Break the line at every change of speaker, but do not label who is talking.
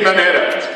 Maneira.